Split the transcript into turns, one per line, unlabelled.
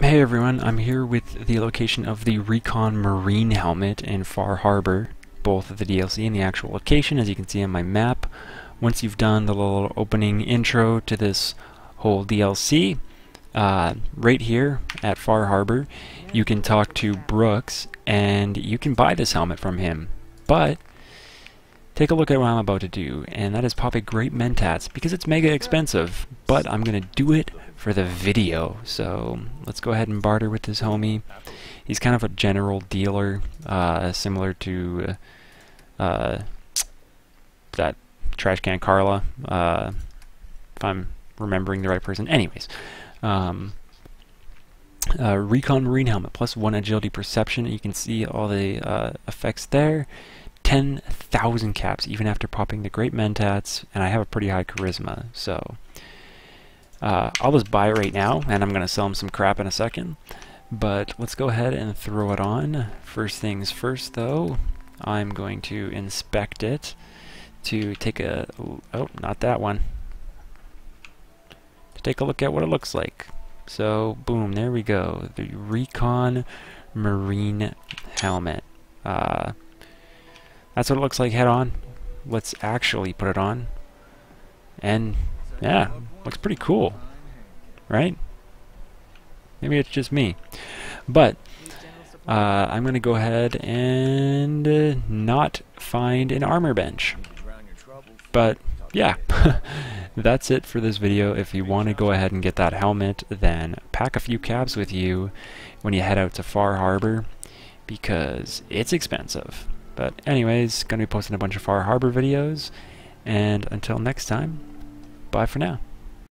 Hey everyone, I'm here with the location of the Recon Marine helmet in Far Harbor, both the DLC and the actual location as you can see on my map. Once you've done the little opening intro to this whole DLC, uh, right here at Far Harbor, you can talk to Brooks and you can buy this helmet from him. But take a look at what I'm about to do, and that is pop a Grape Mentats because it's mega expensive, but I'm going to do it for the video. So let's go ahead and barter with this homie. He's kind of a general dealer, uh, similar to uh, that Trashcan Carla, uh, if I'm remembering the right person. Anyways, um, uh, Recon Marine Helmet plus one agility perception. You can see all the uh, effects there. 10,000 caps even after popping the Grape Mentats, and I have a pretty high charisma, so uh, I'll just buy it right now, and I'm going to sell him some crap in a second. But let's go ahead and throw it on. First things first, though, I'm going to inspect it to take a... Oh, not that one. To take a look at what it looks like. So, boom, there we go. The Recon Marine Helmet. Uh, that's what it looks like head on. Let's actually put it on. And, yeah, Looks pretty cool, right? Maybe it's just me. But uh, I'm going to go ahead and uh, not find an armor bench. But yeah, that's it for this video. If you want to go ahead and get that helmet, then pack a few caps with you when you head out to Far Harbor because it's expensive. But anyways, going to be posting a bunch of Far Harbor videos. And until next time, bye for now.